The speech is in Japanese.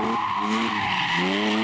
すごい。